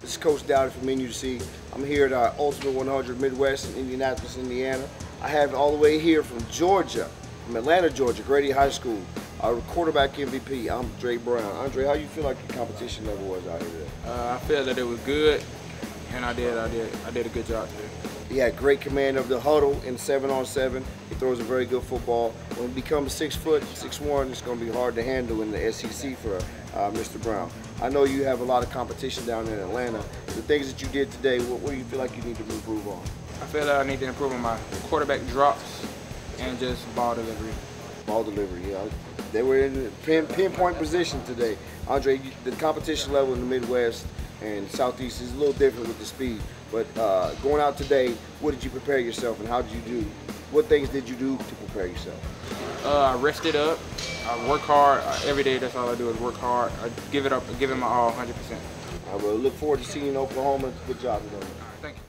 This is Coach Dowdy from NUC. I'm here at our Ultimate 100 Midwest in Indianapolis, Indiana. I have all the way here from Georgia, from Atlanta, Georgia, Grady High School, our quarterback MVP, I'm Andre Brown. Andre, how you feel like the competition level was out here? Uh, I feel that it was good, and I did, I did, I did a good job today. He had great command of the huddle in seven on seven. He throws a very good football. When he becomes six foot, six one, it's going to be hard to handle in the SEC for uh, Mr. Brown. I know you have a lot of competition down in Atlanta. The things that you did today, what, what do you feel like you need to improve on? I feel that I need to improve on my quarterback drops and just ball delivery. Ball delivery, yeah. They were in pin, pinpoint position today. Andre, the competition level in the Midwest and Southeast is a little different with the speed. But uh, going out today, what did you prepare yourself and how did you do? What things did you do to prepare yourself? Uh, I rested up. I work hard every day. That's all I do is work hard. I give it up, give it my all, 100%. I will look forward to seeing you in Oklahoma. Good job, today. Thank you.